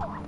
Oh.